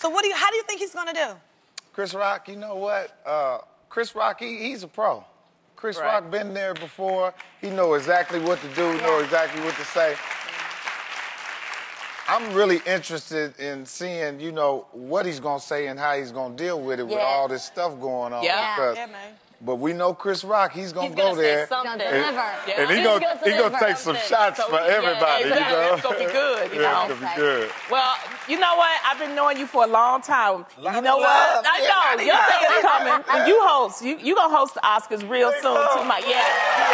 So what do you? How do you think he's gonna do? Chris Rock, you know what? Uh, Chris Rock, he, he's a pro. Chris Right. Rock been there before. He know exactly what to do, know exactly what to say. I'm really interested in seeing, you know, what he's gonna say and how he's gonna deal with it with all this stuff going on. Yeah. because- Yeah, man. But we know Chris Rock, he's gonna He's go gonna say there. something. Gonna. Yeah. And he He's gonna, gonna he gonna take some shots So, for yeah, everybody, exactly. you know? It's gonna be good, you yeah, know. it's gonna be good. Well, you know what? I've been knowing you for a long time. Lot you know what? love. I know. lot Your of day is coming. When you host, you you gonna host the Oscars real soon too. My yeah. yeah.